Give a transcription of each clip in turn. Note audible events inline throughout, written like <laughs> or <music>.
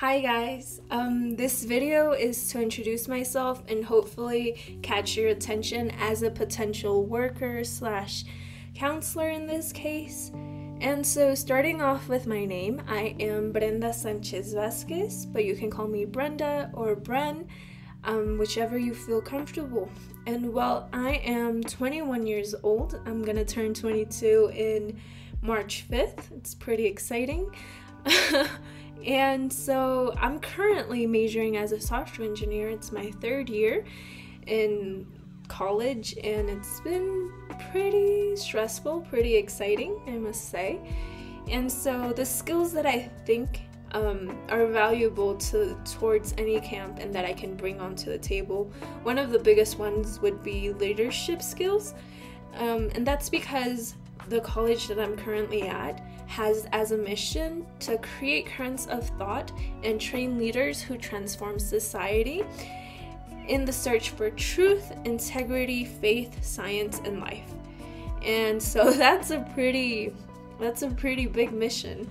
Hi guys, um, this video is to introduce myself and hopefully catch your attention as a potential worker slash counselor in this case. And so starting off with my name, I am Brenda Sanchez Vazquez, but you can call me Brenda or Bren, um, whichever you feel comfortable. And while I am 21 years old. I'm gonna turn 22 in March 5th. It's pretty exciting. <laughs> And so I'm currently majoring as a software engineer. It's my third year in college, and it's been pretty stressful, pretty exciting, I must say. And so the skills that I think um, are valuable to towards any camp and that I can bring onto the table. One of the biggest ones would be leadership skills, um, and that's because the college that I'm currently at has as a mission to create currents of thought and train leaders who transform society in the search for truth, integrity, faith, science, and life. And so <laughs> that's a pretty that's a pretty big mission.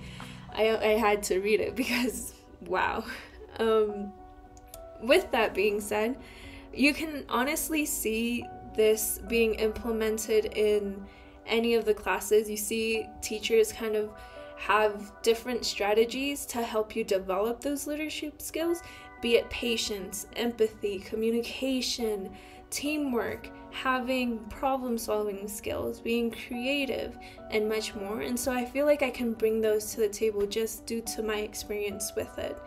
I, I had to read it because <laughs> wow. Um, with that being said, you can honestly see this being implemented in any of the classes, you see teachers kind of have different strategies to help you develop those leadership skills, be it patience, empathy, communication, teamwork, having problem solving skills, being creative, and much more. And so I feel like I can bring those to the table just due to my experience with it.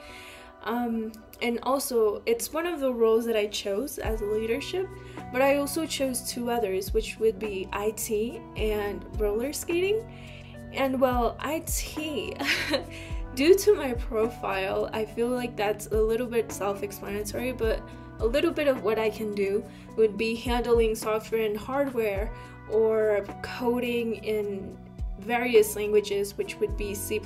Um, and also, it's one of the roles that I chose as a leadership, but I also chose two others, which would be IT and roller skating. And well, IT, <laughs> due to my profile, I feel like that's a little bit self explanatory, but a little bit of what I can do would be handling software and hardware or coding in various languages, which would be C,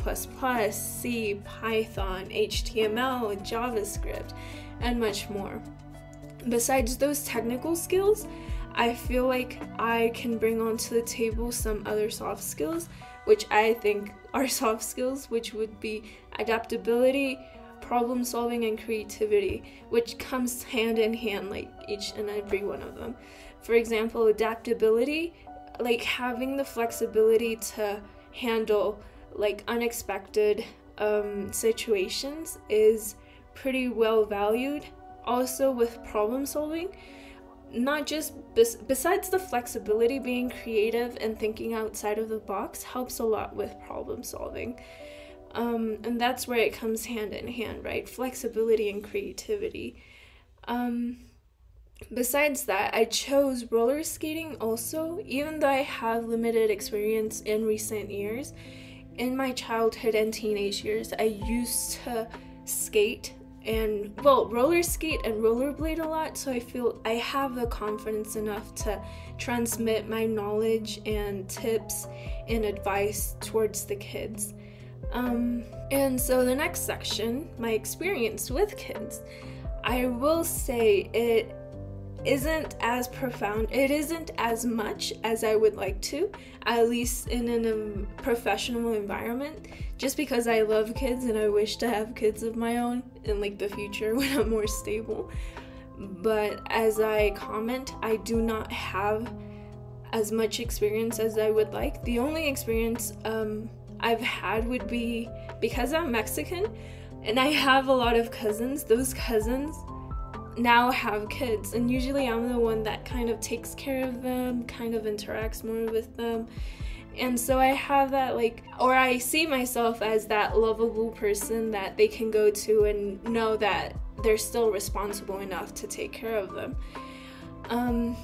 C, Python, HTML, JavaScript, and much more. Besides those technical skills, I feel like I can bring onto the table some other soft skills, which I think are <laughs> soft skills, which would be adaptability, problem solving, and creativity, which comes hand in hand, like each and every one of them. For example, adaptability like having the flexibility to handle like unexpected um, situations is pretty well valued. Also, with problem solving, not just bes- besides the flexibility, being creative and thinking outside of the box helps a lot with problem solving. Um, and that's where it comes hand in hand, right? Flexibility and creativity. Um, Besides that, I chose roller skating also, even though I have limited experience in recent years. In my childhood and teenage years, I used to skate and, well, roller skate and rollerblade a lot, so I feel I have the confidence enough to transmit my knowledge and tips and advice towards the kids. Um, and so the next section, my experience with kids, I will say it isn't as profound. It isn't as much as I would like to, at least in a um, professional environment, just because I love kids and I wish to have kids of my own in like the future <laughs> when I'm more stable. But as I comment, I do not have as much experience as I would like. The only experience um, I've had would be because I'm Mexican and I have a lot of cousins. Those cousins now have kids and usually I'm the one that kind of takes care of them, kind of interacts more with them. And so I have that like or I see myself as that lovable person that they can go to and know that they're still responsible enough to take care of them. Um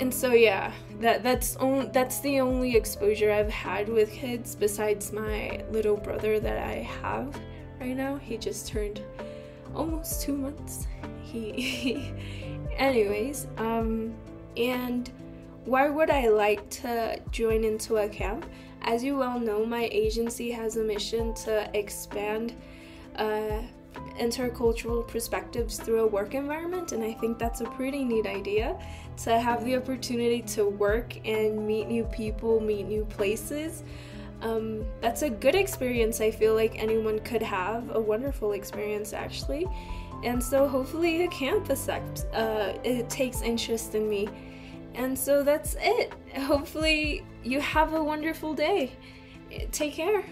and so yeah, that that's on, that's the only exposure I've had with kids besides my little brother that I have right now. He just turned almost 2 months he <laughs> anyways um and why would i like to join into a camp as you well know my agency has a mission to expand uh, intercultural perspectives through a work environment and i think that's a pretty neat idea to have the opportunity to work and meet new people meet new places um, that's a good experience. I feel like anyone could have a wonderful experience actually, and so hopefully the campus act uh, it takes interest in me, and so that's it. Hopefully you have a wonderful day. Take care.